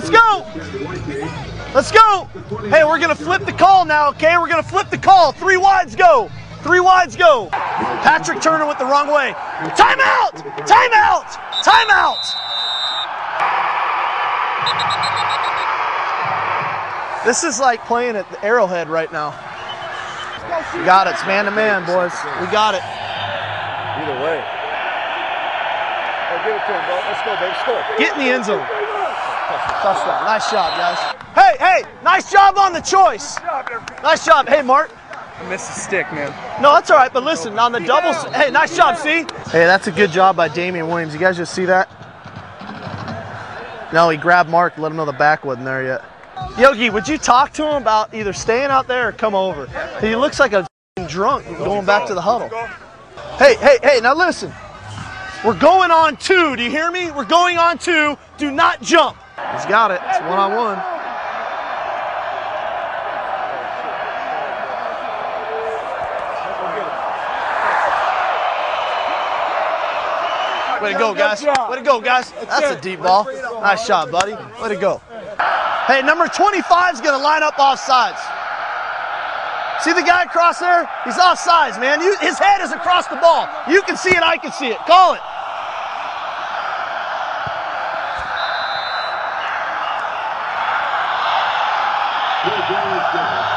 Let's go. Let's go. Hey, we're going to flip the call now, okay? We're going to flip the call. Three wides go. Three wides go. Patrick Turner went the wrong way. Timeout! Timeout! Timeout! This is like playing at the Arrowhead right now. We got it. It's man to man, boys. We got it. Either way. Oh, give it to him, bro. Let's go, baby. Score. Get in the end zone. Touchdown. Nice job, guys. Hey, hey, nice job on the choice. Nice job. Hey, Mark. I missed the stick, man. No, that's all right. But listen, on the doubles. Hey, nice job. See? Hey, that's a good job by Damian Williams. You guys just see that? No, he grabbed Mark, let him know the back wasn't there yet. Yogi, would you talk to him about either staying out there or come over? He looks like a drunk going back to the huddle. Hey, hey, hey, now listen. We're going on two. Do you hear me? We're going on two. Do not jump. He's got it. It's one on one. Way to go, guys. Way to go, guys. That's a deep ball. Nice shot, buddy. Way to go. Hey, number 25 is going to line up off sides. See the guy across there? He's off sides, man. You, his head is across the ball. You can see it, I can see it. Call it. Thanksgiving.